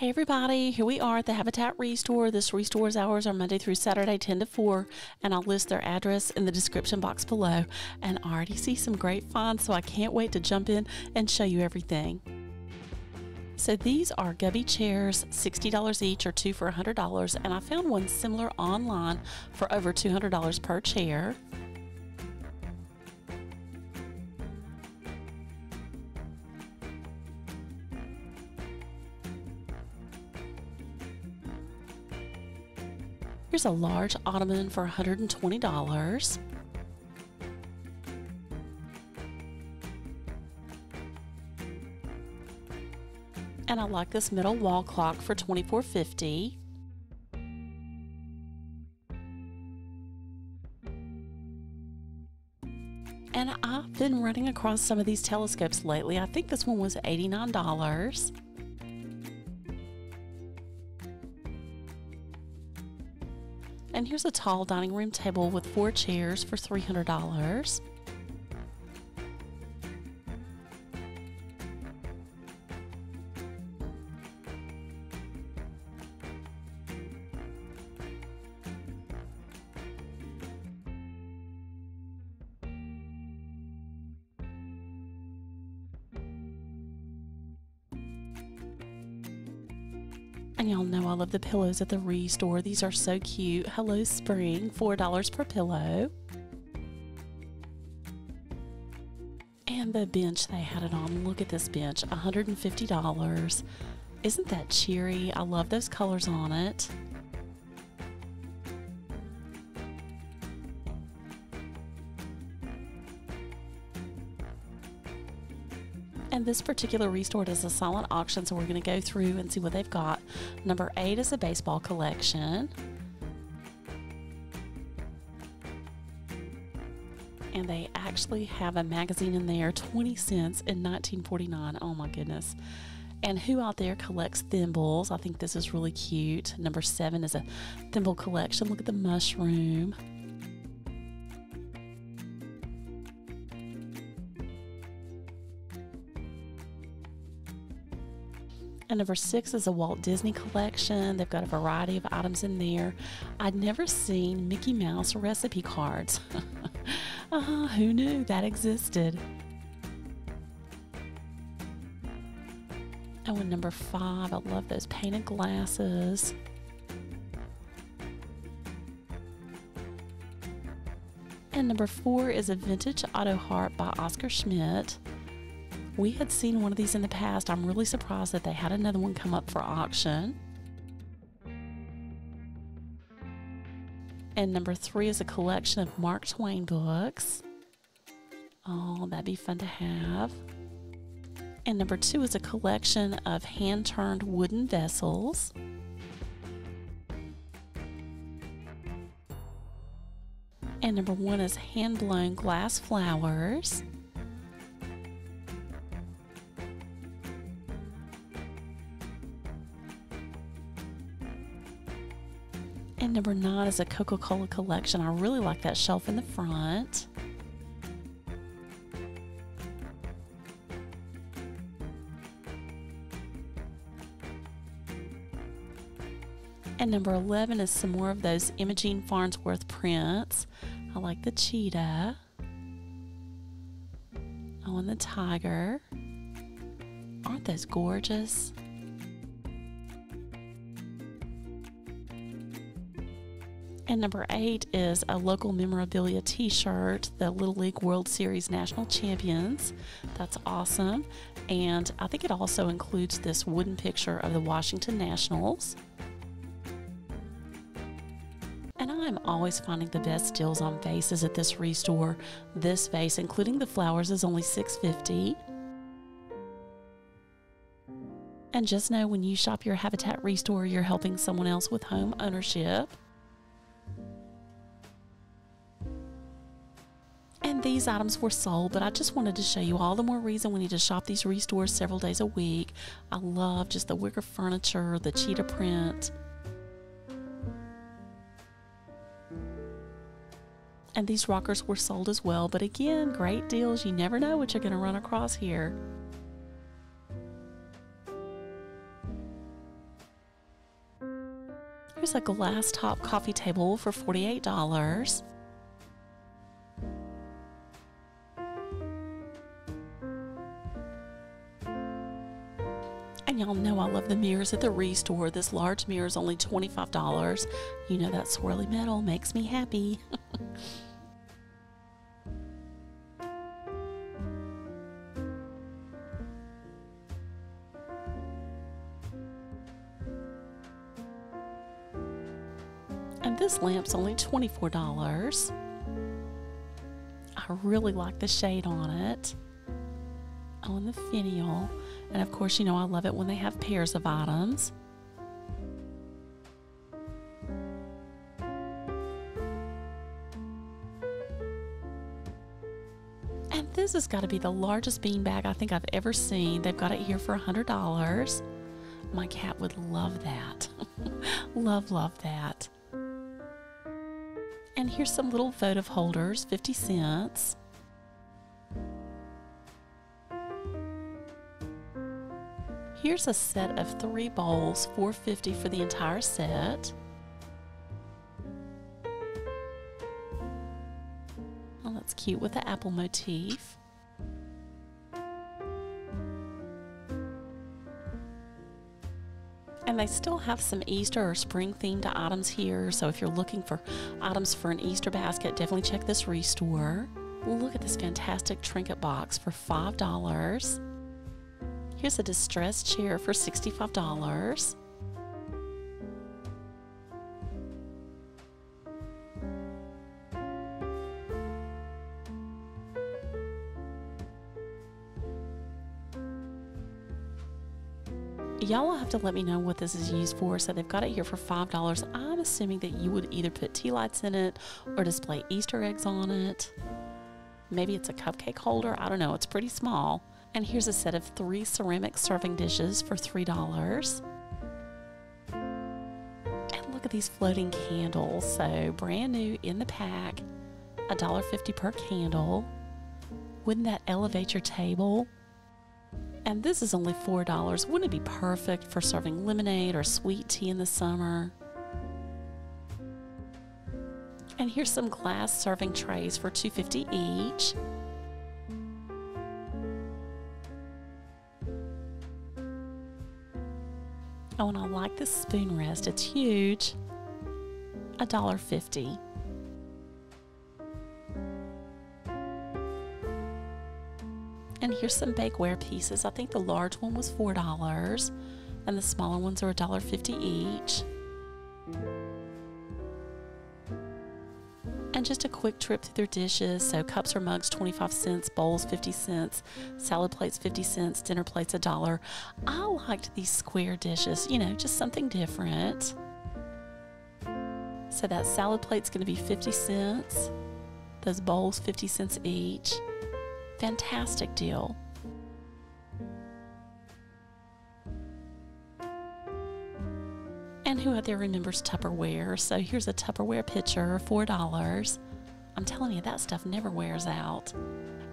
Hey everybody, here we are at the Habitat Restore. This Restore's hours are Monday through Saturday 10 to 4, and I'll list their address in the description box below. And I already see some great finds, so I can't wait to jump in and show you everything. So these are Gubby chairs, $60 each or two for $100, and I found one similar online for over $200 per chair. Here's a large ottoman for $120. And I like this middle wall clock for $24.50. And I've been running across some of these telescopes lately. I think this one was $89. And here's a tall dining room table with four chairs for $300. And y'all know I love the pillows at the Restore. These are so cute. Hello Spring, $4 per pillow. And the bench they had it on. Look at this bench, $150. Isn't that cheery? I love those colors on it. And this particular restore is a silent auction, so we're going to go through and see what they've got. Number eight is a baseball collection. And they actually have a magazine in there, 20 cents in 1949. Oh my goodness. And who out there collects thimbles? I think this is really cute. Number seven is a thimble collection. Look at the mushroom. And number six is a Walt Disney collection. They've got a variety of items in there. I'd never seen Mickey Mouse recipe cards. uh, who knew that existed? Oh, and number five, I love those painted glasses. And number four is a vintage auto harp by Oscar Schmidt. We had seen one of these in the past. I'm really surprised that they had another one come up for auction. And number three is a collection of Mark Twain books. Oh, that'd be fun to have. And number two is a collection of hand turned wooden vessels. And number one is hand blown glass flowers. Number nine is a Coca Cola collection. I really like that shelf in the front. And number 11 is some more of those Imogene Farnsworth prints. I like the cheetah. Oh, and the tiger. Aren't those gorgeous? And number eight is a local memorabilia t shirt, the Little League World Series National Champions. That's awesome. And I think it also includes this wooden picture of the Washington Nationals. And I'm always finding the best deals on vases at this restore. This vase, including the flowers, is only $6.50. And just know when you shop your Habitat Restore, you're helping someone else with home ownership. These items were sold, but I just wanted to show you all the more reason we need to shop these restores several days a week. I love just the wicker furniture, the cheetah print. And these rockers were sold as well, but again, great deals. You never know what you're going to run across here. Here's a glass top coffee table for $48. The mirrors at the Restore. This large mirror is only $25. You know that swirly metal makes me happy. and this lamp's only $24. I really like the shade on it. And the finial. And of course, you know I love it when they have pairs of items. And this has got to be the largest bean bag I think I've ever seen. They've got it here for $100. My cat would love that. love, love that. And here's some little votive holders, 50 cents. Here's a set of three bowls, 450 for the entire set. Oh, that's cute with the apple motif. And they still have some Easter or spring themed items here. So if you're looking for items for an Easter basket, definitely check this restore. Look at this fantastic trinket box for $5. Here's a distressed chair for $65. Y'all will have to let me know what this is used for. So they've got it here for $5. I'm assuming that you would either put tea lights in it or display Easter eggs on it. Maybe it's a cupcake holder. I don't know. It's pretty small. And here's a set of three ceramic serving dishes for $3. And look at these floating candles. So brand new in the pack, $1.50 per candle. Wouldn't that elevate your table? And this is only $4. Wouldn't it be perfect for serving lemonade or sweet tea in the summer? And here's some glass serving trays for $2.50 each. Oh, and I like this spoon rest. It's huge. $1.50. And here's some bakeware pieces. I think the large one was $4 and the smaller ones are $1.50 each. And just a quick trip through their dishes. So cups or mugs 25 cents, bowls 50 cents, salad plates 50 cents, dinner plates a dollar. I liked these square dishes, you know, just something different. So that salad plate's going to be 50 cents. Those bowls 50 cents each. Fantastic deal. And who out there remembers Tupperware? So here's a Tupperware pitcher, $4. I'm telling you, that stuff never wears out.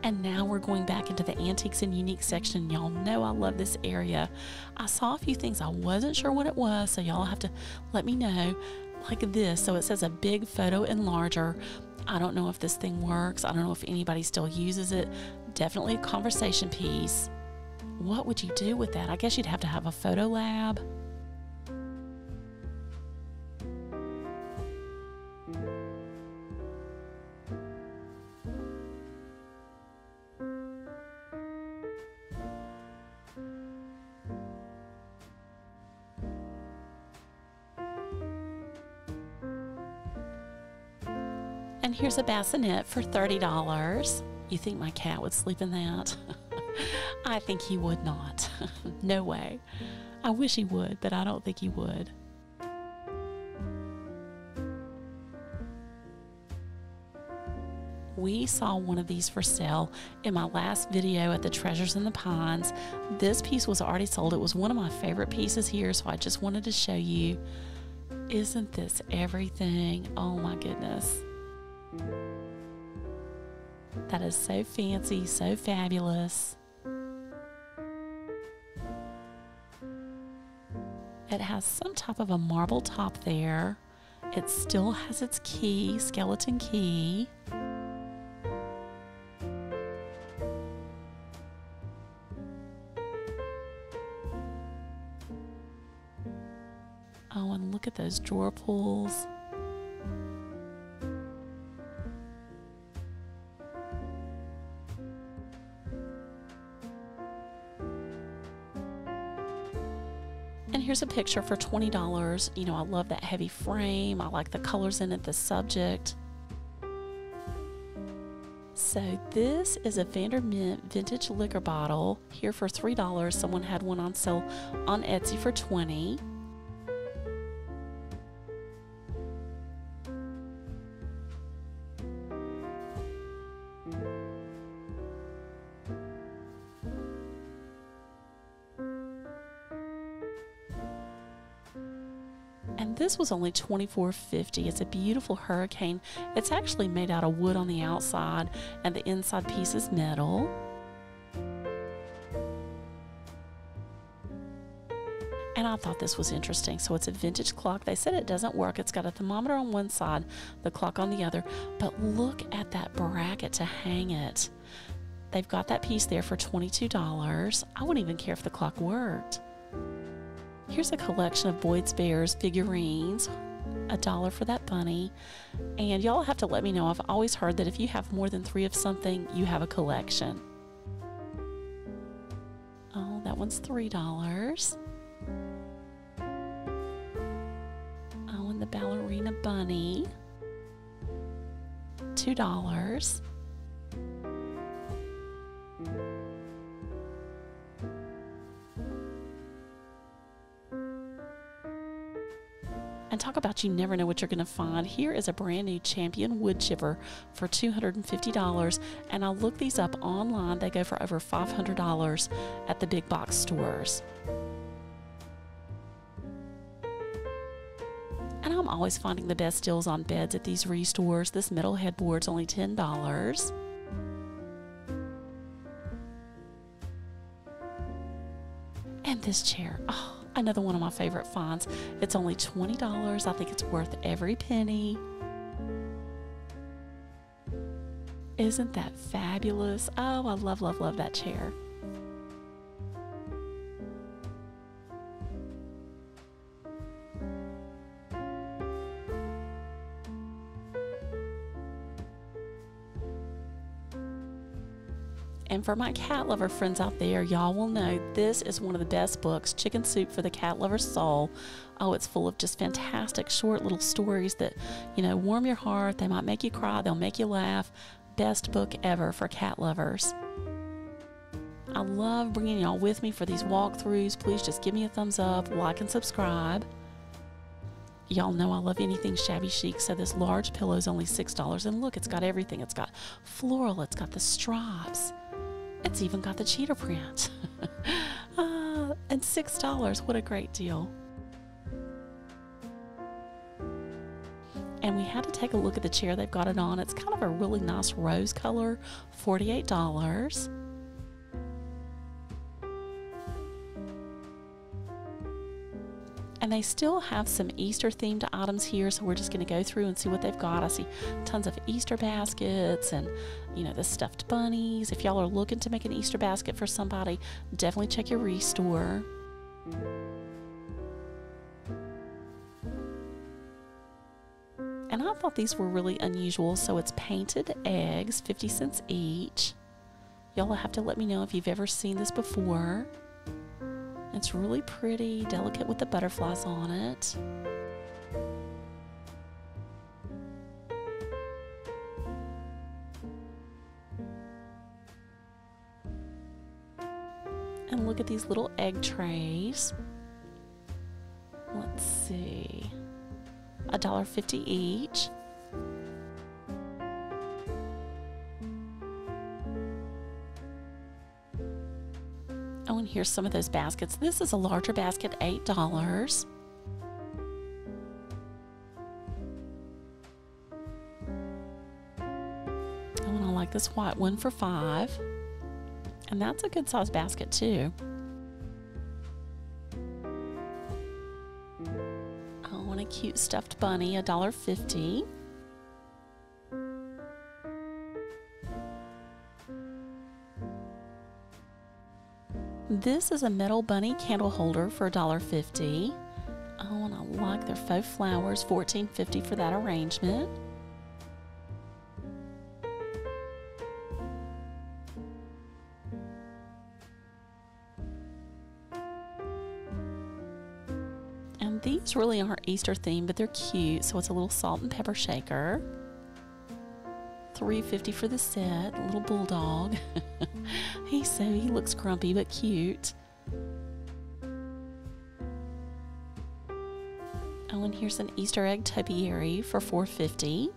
And now we're going back into the antiques and unique section. Y'all know I love this area. I saw a few things I wasn't sure what it was, so y'all have to let me know. Like this. So it says a big photo enlarger. I don't know if this thing works. I don't know if anybody still uses it. Definitely a conversation piece. What would you do with that? I guess you'd have to have a photo lab. And here's a bassinet for $30. You think my cat would sleep in that? I think he would not. no way. I wish he would, but I don't think he would. We saw one of these for sale in my last video at the Treasures in the Pines. This piece was already sold. It was one of my favorite pieces here, so I just wanted to show you. Isn't this everything? Oh my goodness. That is so fancy, so fabulous. It has some type of a marble top there. It still has its key, skeleton key. Oh, and look at those drawer pulls. And here's a picture for $20. You know, I love that heavy frame. I like the colors in it, the subject. So this is a Vandermint vintage liquor bottle here for $3. Someone had one on sale on Etsy for 20. And this was only $24.50. It's a beautiful hurricane. It's actually made out of wood on the outside, and the inside piece is metal. And I thought this was interesting. So it's a vintage clock. They said it doesn't work. It's got a thermometer on one side, the clock on the other. But look at that bracket to hang it. They've got that piece there for $22. I wouldn't even care if the clock worked. Here's a collection of Boyd's Bears figurines. A dollar for that bunny. And y'all have to let me know. I've always heard that if you have more than three of something, you have a collection. Oh, that one's $3. Oh, and the ballerina bunny. $2. And talk about you never know what you're going to find. Here is a brand new Champion wood chipper for $250. And I'll look these up online. They go for over $500 at the big box stores. And I'm always finding the best deals on beds at these restores. This metal headboard's only $10. And this chair, oh, another one of my favorite finds. It's only $20. I think it's worth every penny. Isn't that fabulous? Oh, I love, love, love that chair. And for my cat lover friends out there, y'all will know this is one of the best books, Chicken Soup for the Cat Lover's Soul. Oh, it's full of just fantastic short little stories that, you know, warm your heart. They might make you cry, they'll make you laugh. Best book ever for cat lovers. I love bringing y'all with me for these walkthroughs. Please just give me a thumbs up, like, and subscribe. Y'all know I love anything shabby chic, so this large pillow is only $6. And look, it's got everything. It's got floral, it's got the stripes, it's even got the cheetah print. uh, and $6. What a great deal. And we had to take a look at the chair they've got it on. It's kind of a really nice rose color, $48. And they still have some Easter themed items here, so we're just going to go through and see what they've got. I see tons of Easter baskets and, you know, the stuffed bunnies. If y'all are looking to make an Easter basket for somebody, definitely check your restore. And I thought these were really unusual. So it's painted eggs, 50 cents each. Y'all have to let me know if you've ever seen this before. It's really pretty, delicate with the butterflies on it. And look at these little egg trays. Let's see. A dollar fifty each. Here's some of those baskets. This is a larger basket, $8. Oh, and I like this white one for 5 And that's a good size basket, too. Oh, I want a cute stuffed bunny, $1.50. This is a metal bunny candle holder for $1.50. Oh, and I like their faux flowers, $14.50 for that arrangement. And these really aren't Easter themed, but they're cute, so it's a little salt and pepper shaker. 350 for the set, little bulldog. He's so he looks grumpy but cute. Oh, and here's an Easter egg topiary for 450.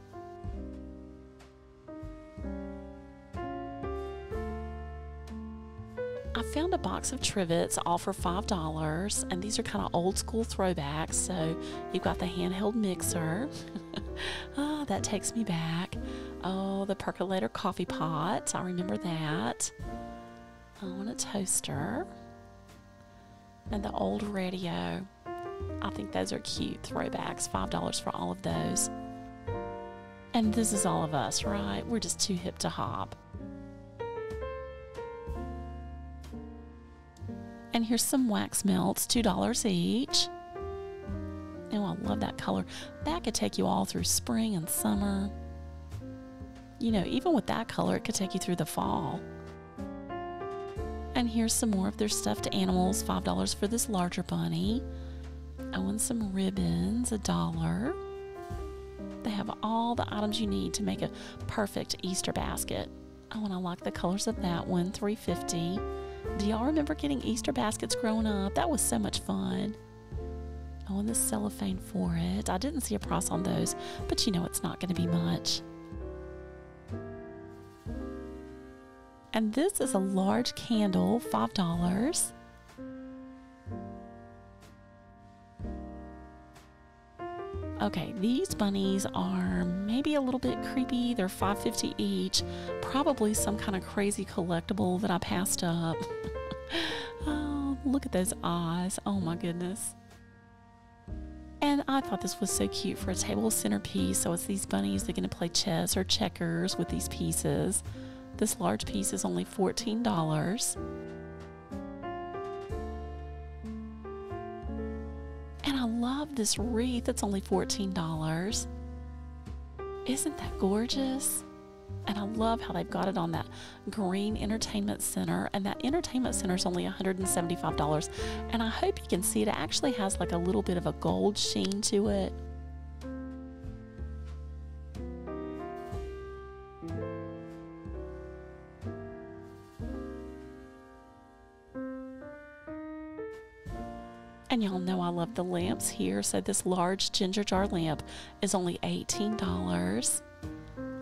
I found a box of trivets all for $5, and these are kind of old school throwbacks. So you've got the handheld mixer. ah, that takes me back. Oh, the percolator coffee pot. I remember that. Oh, and a toaster. And the old radio. I think those are cute throwbacks. $5 for all of those. And this is all of us, right? We're just too hip to hop. And here's some wax melts, $2 each. Oh, I love that color. That could take you all through spring and summer. You know, even with that color, it could take you through the fall. And here's some more of their stuffed animals, $5 for this larger bunny. Oh, and some ribbons, a dollar. They have all the items you need to make a perfect Easter basket. Oh, and I like the colors of that one, 350. Do y'all remember getting Easter baskets growing up? That was so much fun. Oh, and the cellophane for it. I didn't see a price on those, but you know it's not going to be much. And this is a large candle, $5. Okay, these bunnies are maybe a little bit creepy. They're 5.50 each. Probably some kind of crazy collectible that I passed up. oh, look at those eyes. Oh my goodness. And I thought this was so cute for a table centerpiece. So it's these bunnies that are going to play chess or checkers with these pieces. This large piece is only $14. And I love this wreath. It's only $14. Isn't that gorgeous? And I love how they've got it on that green entertainment center. And that entertainment center is only $175. And I hope you can see it. It actually has like a little bit of a gold sheen to it. And y'all know I love the lamps here. So this large ginger jar lamp is only $18.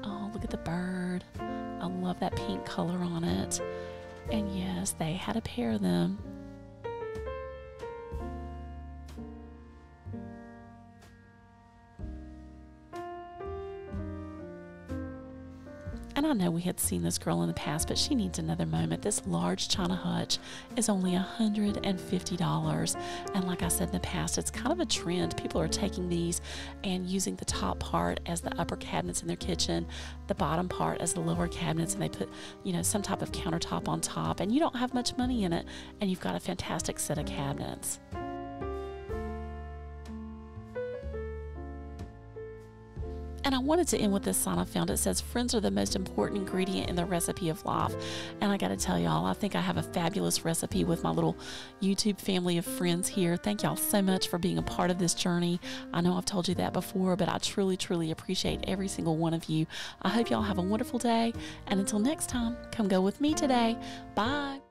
Oh, look at the bird. I love that pink color on it. And yes, they had a pair of them. I know we had seen this girl in the past, but she needs another moment. This large china hutch is only $150. And like I said in the past, it's kind of a trend. People are taking these and using the top part as the upper cabinets in their kitchen, the bottom part as the lower cabinets, and they put, you know, some type of countertop on top. And you don't have much money in it, and you've got a fantastic set of cabinets. And I wanted to end with this sign I found. It says, Friends are the most important ingredient in the recipe of life. And I got to tell y'all, I think I have a fabulous recipe with my little YouTube family of friends here. Thank y'all so much for being a part of this journey. I know I've told you that before, but I truly, truly appreciate every single one of you. I hope y'all have a wonderful day. And until next time, come go with me today. Bye.